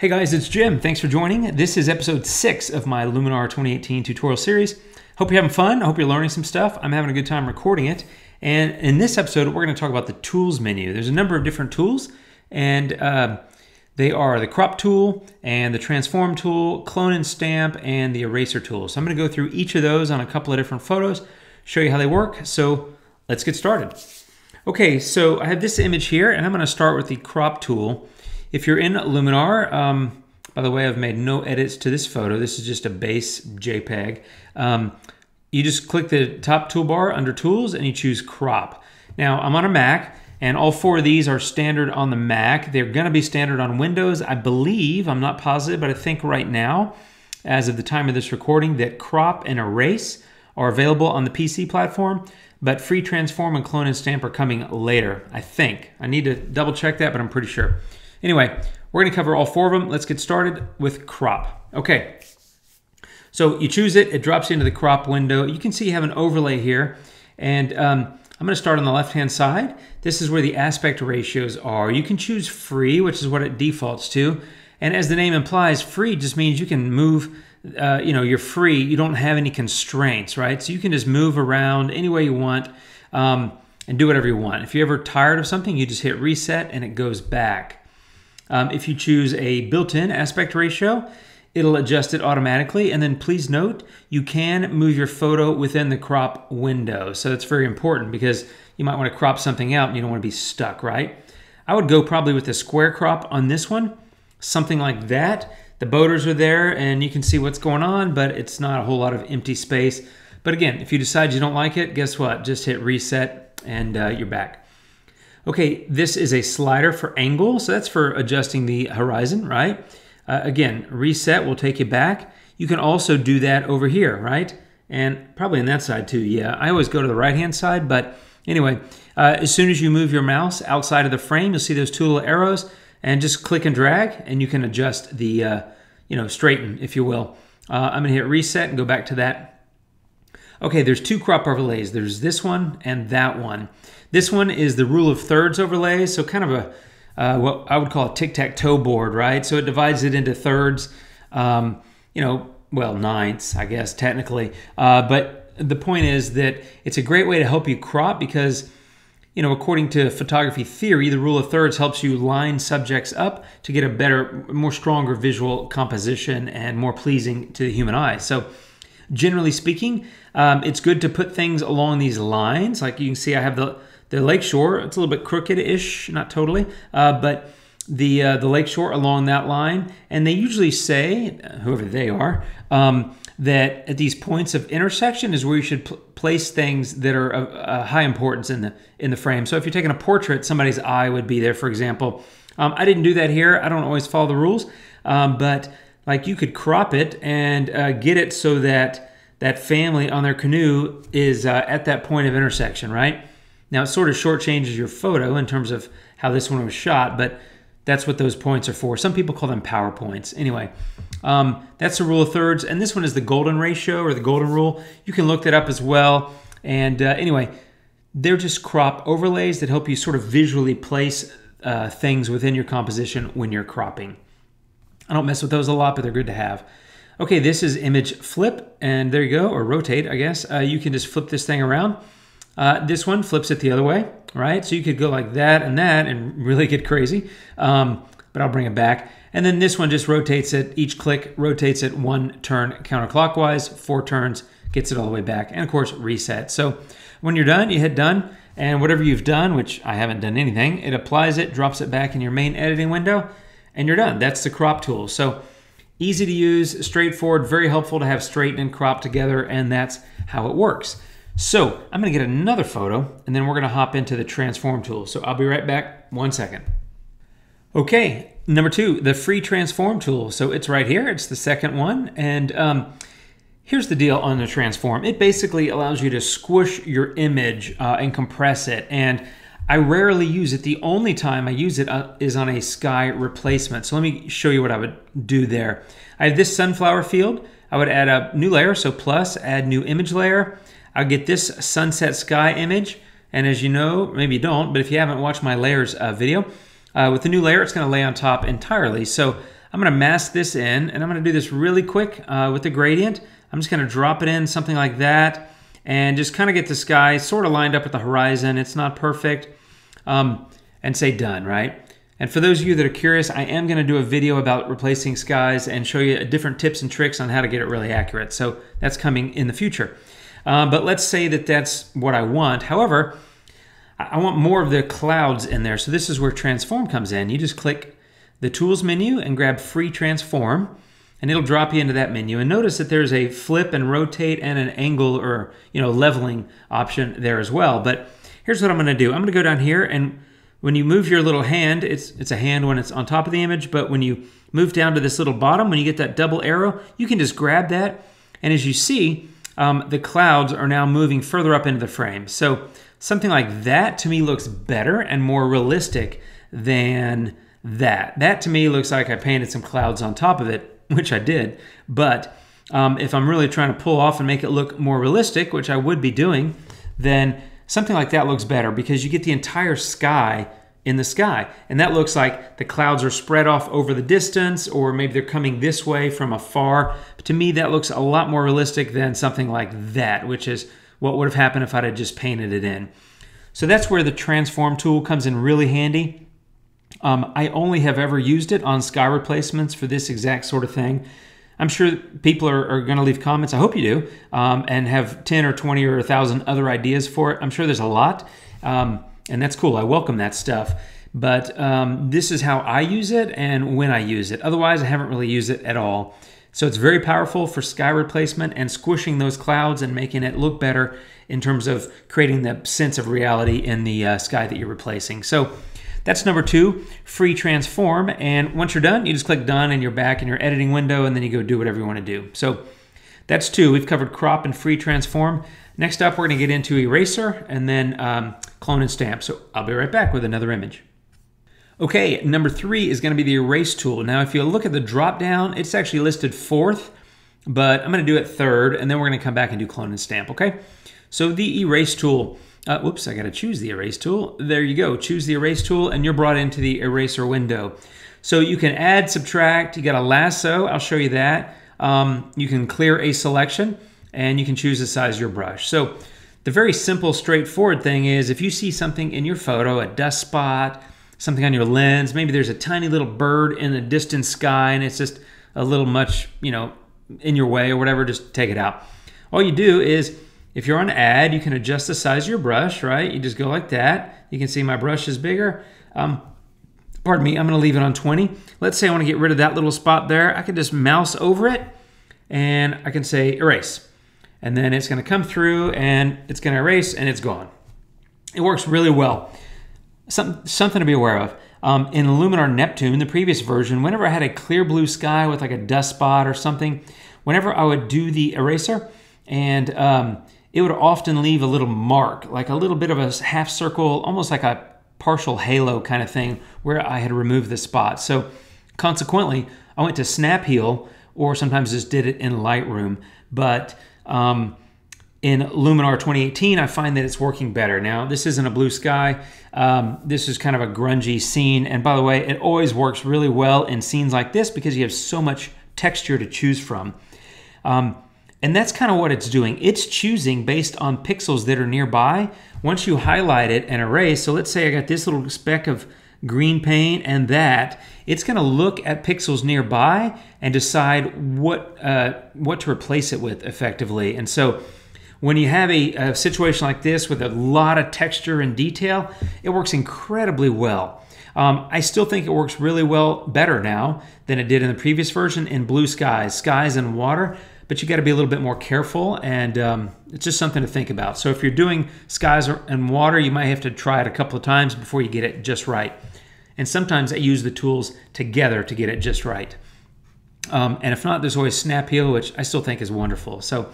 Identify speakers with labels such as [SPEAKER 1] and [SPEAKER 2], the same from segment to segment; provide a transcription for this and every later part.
[SPEAKER 1] Hey guys, it's Jim. Thanks for joining. This is episode six of my Luminar 2018 tutorial series. Hope you're having fun. I hope you're learning some stuff. I'm having a good time recording it. And in this episode, we're going to talk about the tools menu. There's a number of different tools, and uh, they are the crop tool and the transform tool, clone and stamp, and the eraser tool. So I'm going to go through each of those on a couple of different photos, show you how they work. So let's get started. Okay, so I have this image here, and I'm going to start with the crop tool. If you're in Luminar, um, by the way, I've made no edits to this photo. This is just a base JPEG. Um, you just click the top toolbar under Tools and you choose Crop. Now, I'm on a Mac, and all four of these are standard on the Mac. They're to be standard on Windows, I believe. I'm not positive, but I think right now, as of the time of this recording, that Crop and Erase are available on the PC platform, but Free Transform and Clone and Stamp are coming later, I think. I need to double check that, but I'm pretty sure. Anyway, we're going to cover all four of them. Let's get started with crop. Okay, so you choose it. It drops into the crop window. You can see you have an overlay here. And um, I'm going to start on the left-hand side. This is where the aspect ratios are. You can choose free, which is what it defaults to. And as the name implies, free just means you can move, uh, you know, you're free. You don't have any constraints, right? So you can just move around any way you want um, and do whatever you want. If you're ever tired of something, you just hit reset and it goes back. Um, if you choose a built-in aspect ratio, it'll adjust it automatically. And then please note, you can move your photo within the crop window. So that's very important because you might want to crop something out and you don't want to be stuck, right? I would go probably with a square crop on this one, something like that. The boaters are there and you can see what's going on, but it's not a whole lot of empty space. But again, if you decide you don't like it, guess what? Just hit reset and uh, you're back. Okay, this is a slider for angle, so that's for adjusting the horizon, right? Uh, again, reset will take you back. You can also do that over here, right? And probably on that side too, yeah. I always go to the right-hand side, but anyway, uh, as soon as you move your mouse outside of the frame, you'll see those two little arrows, and just click and drag, and you can adjust the, uh, you know, straighten, if you will. Uh, I'm gonna hit reset and go back to that. Okay, there's two crop overlays. There's this one and that one. This one is the rule of thirds overlay, so kind of a uh, what I would call a tic-tac-toe board, right? So it divides it into thirds, um, you know, well, ninths, I guess, technically. Uh, but the point is that it's a great way to help you crop because, you know, according to photography theory, the rule of thirds helps you line subjects up to get a better, more stronger visual composition and more pleasing to the human eye. So generally speaking, um, it's good to put things along these lines. Like you can see, I have the the lakeshore, it's a little bit crooked-ish, not totally, uh, but the uh, the lakeshore along that line, and they usually say, whoever they are, um, that at these points of intersection is where you should pl place things that are of uh, high importance in the in the frame. So if you're taking a portrait, somebody's eye would be there, for example. Um, I didn't do that here. I don't always follow the rules, um, but like you could crop it and uh, get it so that that family on their canoe is uh, at that point of intersection, right? Now, it sort of shortchanges your photo in terms of how this one was shot, but that's what those points are for. Some people call them power points. Anyway, um, that's the rule of thirds, and this one is the golden ratio or the golden rule. You can look that up as well. And uh, anyway, they're just crop overlays that help you sort of visually place uh, things within your composition when you're cropping. I don't mess with those a lot, but they're good to have. Okay, this is image flip, and there you go, or rotate, I guess. Uh, you can just flip this thing around. Uh, this one flips it the other way, right? So you could go like that and that and really get crazy. Um, but I'll bring it back. And then this one just rotates it. Each click rotates it one turn counterclockwise, four turns, gets it all the way back. And of course, reset. So when you're done, you hit done. And whatever you've done, which I haven't done anything, it applies it, drops it back in your main editing window, and you're done. That's the crop tool. So easy to use, straightforward, very helpful to have straighten and crop together, and that's how it works. So I'm gonna get another photo and then we're gonna hop into the transform tool. So I'll be right back, one second. Okay, number two, the free transform tool. So it's right here, it's the second one. And um, here's the deal on the transform. It basically allows you to squish your image uh, and compress it. And I rarely use it. The only time I use it uh, on a sky replacement. So let me show you what I would do there. I have this sunflower field. I would add a new layer, so plus, add new image layer. I'll get this sunset sky image. And as you know, maybe you don't, but if you haven't watched my layers uh, video, uh, with the new layer, it's going to lay on top entirely. So I'm going to mask this in, and I'm going to do this really quick uh, with the gradient. I'm just going to drop it in, something like that, and just kind of get the sky sort of lined up with the horizon. It's not perfect. Um, and say done, right? And for those of you that are curious, I am going to do a video about replacing skies and show you different tips and tricks on how to get it really accurate. So that's coming in the future. Uh, but let's say that that's what I want. However, I want more of the clouds in there. So this is where transform comes in. You just click the tools menu and grab free transform and it'll drop you into that menu. And notice that there's a flip and rotate and an angle or you know leveling option there as well. But here's what I'm gonna do. I'm gonna go down here and when you move your little hand, it's, it's a hand when it's on top of the image, but when you move down to this little bottom, when you get that double arrow, you can just grab that. And as you see, um, the clouds are now moving further up into the frame. So something like that to me looks better and more realistic than that. That to me looks like I painted some clouds on top of it, which I did. But um, if I'm really trying to pull off and make it look more realistic, which I would be doing, then something like that looks better because you get the entire sky in the sky. And that looks like the clouds are spread off over the distance, or maybe they're coming this way from afar. But to me, that looks a lot more realistic than something like that, which is what would have happened if I'd have just painted it in. So that's where the transform tool comes in really handy. Um, I only have ever used it on sky replacements for this exact sort of thing. I'm sure people are, are going to leave comments. I hope you do, um, and have 10 or 20 or 1,000 other ideas for it. I'm sure there's a lot, um, and that's cool. I welcome that stuff. But um, this is how I use it and when I use it. Otherwise, I haven't really used it at all. So it's very powerful for sky replacement and squishing those clouds and making it look better in terms of creating the sense of reality in the uh, sky that you're replacing. So that's number two, free transform. And once you're done, you just click done and you're back in your editing window and then you go do whatever you want to do. So that's two. We've covered crop and free transform. Next up, we're going to get into eraser and then um, clone and stamp. So I'll be right back with another image. Okay, number three is going to be the erase tool. Now, if you look at the drop down, it's actually listed fourth, but I'm going to do it third, and then we're going to come back and do clone and stamp, okay? So the erase tool, uh, whoops, I got to choose the erase tool. There you go, choose the erase tool, and you're brought into the eraser window. So you can add, subtract, you got a lasso, I'll show you that. Um, you can clear a selection, and you can choose the size of your brush. So the very simple, straightforward thing is if you see something in your photo, a dust spot, something on your lens. Maybe there's a tiny little bird in the distant sky and it's just a little much, you know, in your way or whatever, just take it out. All you do is if you're on add, you can adjust the size of your brush, right? You just go like that. You can see my brush is bigger. Um, pardon me, I'm gonna leave it on 20. Let's say I wanna get rid of that little spot there. I can just mouse over it and I can say erase. And then it's gonna come through and it's gonna erase and it's gone. It works really well. Some, something to be aware of. Um, in Luminar Neptune, the previous version, whenever I had a clear blue sky with like a dust spot or something, whenever I would do the eraser, and um, it would often leave a little mark, like a little bit of a half circle, almost like a partial halo kind of thing, where I had removed the spot. So consequently, I went to Snapheal, or sometimes just did it in Lightroom. But um, in Luminar 2018, I find that it's working better. Now, this isn't a blue sky. Um, this is kind of a grungy scene. And by the way, it always works really well in scenes like this because you have so much texture to choose from. Um, and that's kind of what it's doing. It's choosing based on pixels that are nearby. Once you highlight it and erase, so let's say I got this little speck of green paint and that, it's going to look at pixels nearby and decide what uh, what to replace it with effectively. And so when you have a, a situation like this with a lot of texture and detail, it works incredibly well. Um, I still think it works really well, better now than it did in the previous version in blue skies, skies and water. But you got to be a little bit more careful, and um, it's just something to think about. So if you're doing skies and water, you might have to try it a couple of times before you get it just right. And sometimes I use the tools together to get it just right. Um, and if not, there's always Snapheal, which I still think is wonderful. So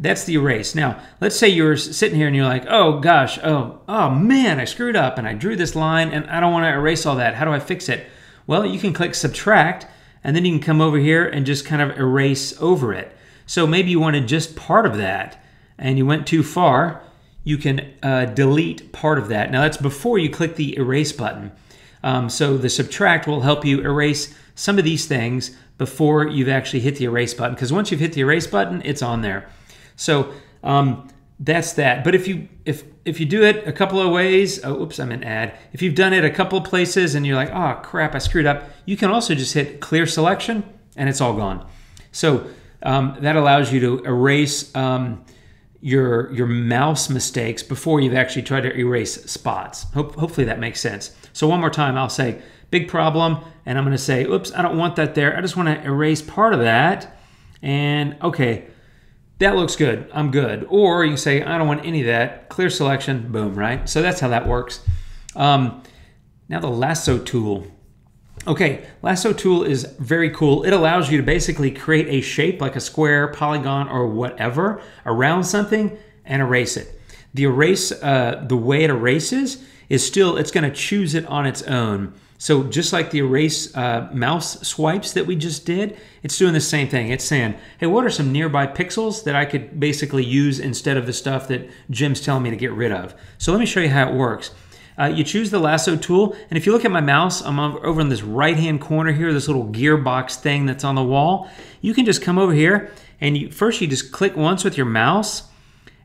[SPEAKER 1] that's the erase. Now, let's say you're sitting here and you're like, oh gosh, oh, oh man, I screwed up and I drew this line and I don't want to erase all that. How do I fix it? Well, you can click subtract and then you can come over here and just kind of erase over it. So maybe you wanted just part of that and you went too far, you can uh, delete part of that. Now that's before you click the erase button. Um, so the subtract will help you erase some of these things before you've actually hit the erase button. Because once you've hit the erase button, it's on there. So um, that's that. But if you if if you do it a couple of ways, oh, oops, I'm an add. If you've done it a couple of places and you're like, oh crap, I screwed up, you can also just hit clear selection and it's all gone. So um, that allows you to erase um, your your mouse mistakes before you've actually tried to erase spots. Hope, hopefully that makes sense. So one more time, I'll say big problem, and I'm going to say, oops, I don't want that there. I just want to erase part of that, and okay that looks good, I'm good. Or you can say, I don't want any of that, clear selection, boom, right? So that's how that works. Um, now the lasso tool. Okay, lasso tool is very cool. It allows you to basically create a shape like a square, polygon, or whatever around something and erase it. The erase, uh, the way it erases is still, it's gonna choose it on its own. So just like the erase uh, mouse swipes that we just did, it's doing the same thing. It's saying, hey, what are some nearby pixels that I could basically use instead of the stuff that Jim's telling me to get rid of? So let me show you how it works. Uh, you choose the lasso tool, and if you look at my mouse, I'm over in this right-hand corner here, this little gearbox thing that's on the wall. You can just come over here, and you, first you just click once with your mouse,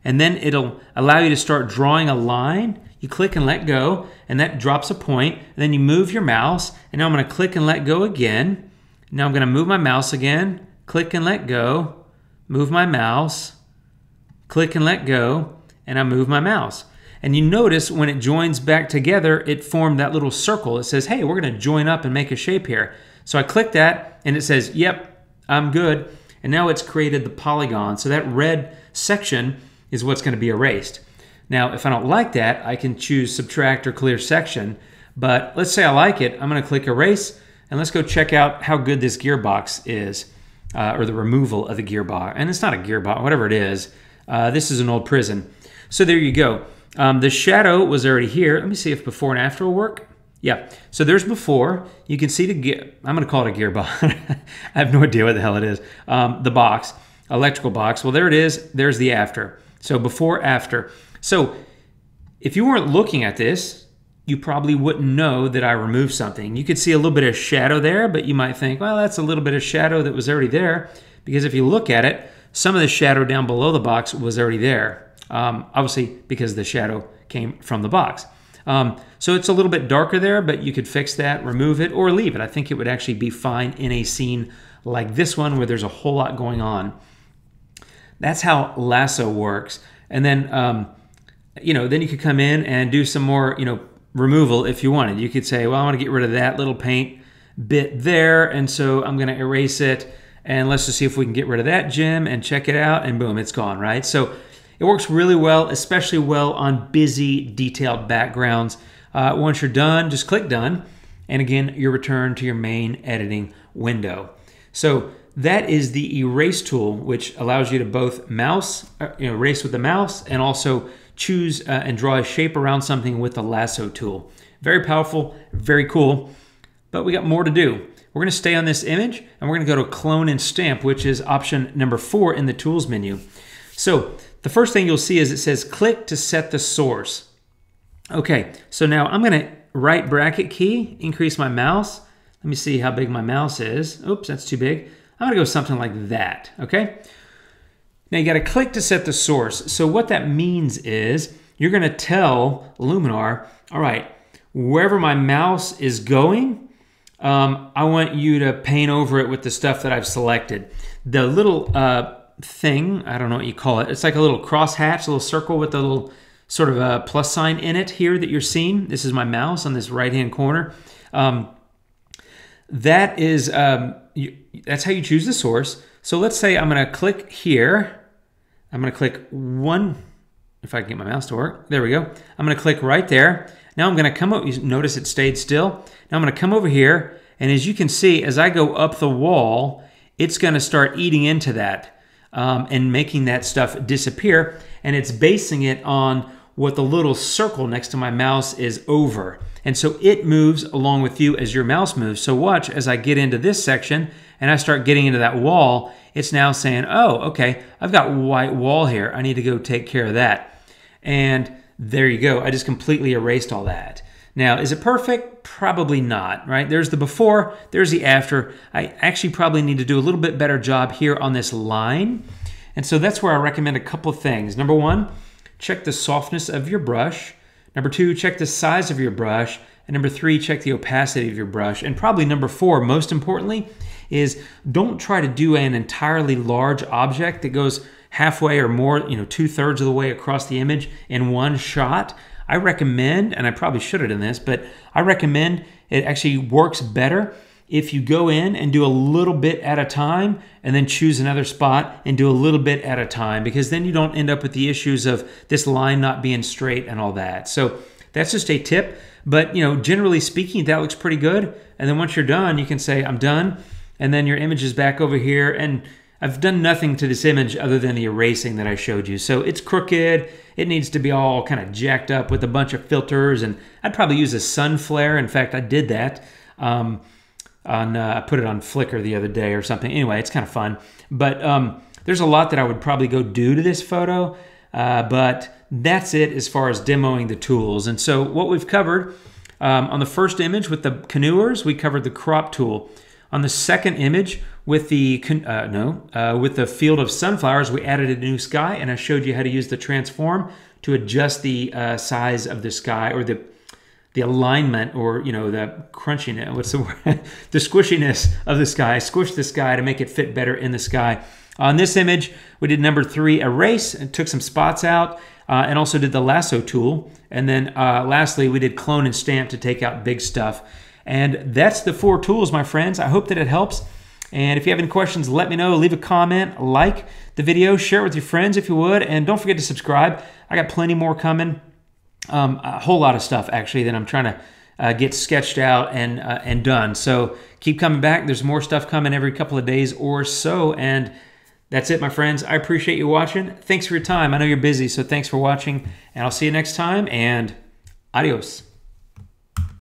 [SPEAKER 1] and then it'll allow you to start drawing a line you click and let go, and that drops a point. And then you move your mouse, and now I'm going to click and let go again. Now I'm going to move my mouse again, click and let go, move my mouse, click and let go, and I move my mouse. And you notice when it joins back together, it formed that little circle. It says, hey, we're going to join up and make a shape here. So I click that, and it says, yep, I'm good. And now it's created the polygon. So that red section is what's going to be erased. Now, if I don't like that, I can choose subtract or clear section. But let's say I like it. I'm going to click erase and let's go check out how good this gearbox is uh, or the removal of the gearbox. And it's not a gearbox, whatever it is. Uh, this is an old prison. So there you go. Um, the shadow was already here. Let me see if before and after will work. Yeah, so there's before. You can see the gear. I'm going to call it a gearbox. I have no idea what the hell it is. Um, the box, electrical box. Well, there it is. There's the after. So before, after. So if you weren't looking at this, you probably wouldn't know that I removed something. You could see a little bit of shadow there, but you might think, well, that's a little bit of shadow that was already there. Because if you look at it, some of the shadow down below the box was already there. Um, obviously, because the shadow came from the box. Um, so it's a little bit darker there, but you could fix that, remove it, or leave it. I think it would actually be fine in a scene like this one where there's a whole lot going on. That's how lasso works. And then um, you know, then you could come in and do some more, you know, removal if you wanted. You could say, well, I want to get rid of that little paint bit there, and so I'm going to erase it, and let's just see if we can get rid of that gem and check it out, and boom, it's gone, right? So it works really well, especially well on busy, detailed backgrounds. Uh, once you're done, just click done, and again, you're returned to your main editing window. So that is the erase tool, which allows you to both mouse, uh, you know, erase with the mouse, and also choose uh, and draw a shape around something with the lasso tool. Very powerful, very cool, but we got more to do. We're gonna stay on this image and we're gonna go to clone and stamp, which is option number four in the tools menu. So the first thing you'll see is it says click to set the source. Okay, so now I'm gonna right bracket key, increase my mouse. Let me see how big my mouse is. Oops, that's too big. I'm gonna go something like that, okay? Now you got to click to set the source. So what that means is you're to tell Luminar, all right, wherever my mouse is going, um, I want you to paint over it with the stuff that I've selected. The little uh, thing, I don't know what you call it, it's like a little crosshatch, a little circle with a little sort of a plus sign in it here that you're seeing. This is my mouse on this right-hand corner. Um, that is, um, you, that's how you choose the source. So let's say I'm going to click here I'm going to click one, if I can get my mouse to work. There we go. I'm going to click right there. Now I'm going to come up, you notice it stayed still. Now I'm going to come over here, and as you can see, as I go up the wall, it's going to start eating into that um, and making that stuff disappear. And it's basing it on what the little circle next to my mouse is over. And so it moves along with you as your mouse moves. So watch as I get into this section and I start getting into that wall, it's now saying, oh, okay, I've got white wall here. I need to go take care of that. And there you go. I just completely erased all that. Now, is it perfect? Probably not, right? There's the before, there's the after. I actually probably need to do a little bit better job here on this line. And so that's where I recommend a couple of things. Number one, check the softness of your brush. Number two, check the size of your brush. And number three, check the opacity of your brush. And probably number four, most importantly, is don't try to do an entirely large object that goes halfway or more, you know, two thirds of the way across the image in one shot. I recommend, and I probably should have done this, but I recommend it actually works better if you go in and do a little bit at a time and then choose another spot and do a little bit at a time because then you don't end up with the issues of this line not being straight and all that. So that's just a tip. But you know, generally speaking, that looks pretty good. And then once you're done, you can say, I'm done. And then your image is back over here. And I've done nothing to this image other than the erasing that I showed you. So it's crooked. It needs to be all kind of jacked up with a bunch of filters. And I'd probably use a sun flare. In fact, I did that. Um, on uh, I put it on Flickr the other day or something. Anyway, it's kind of fun. But um, there's a lot that I would probably go do to this photo. Uh, but that's it as far as demoing the tools. And so what we've covered um, on the first image with the canoers, we covered the crop tool. On the second image with the uh, no uh, with the field of sunflowers, we added a new sky, and I showed you how to use the transform to adjust the uh, size of the sky or the the alignment or you know the crunchiness what's the word? The squishiness of the sky squish the sky to make it fit better in the sky. On this image we did number three erase and took some spots out uh, and also did the lasso tool. And then uh, lastly we did clone and stamp to take out big stuff and that's the four tools my friends i hope that it helps and if you have any questions let me know leave a comment like the video share it with your friends if you would and don't forget to subscribe i got plenty more coming um, a whole lot of stuff actually that I'm trying to uh, get sketched out and uh, and done. So keep coming back. There's more stuff coming every couple of days or so. And that's it, my friends. I appreciate you watching. Thanks for your time. I know you're busy, so thanks for watching. And I'll see you next time. And adios.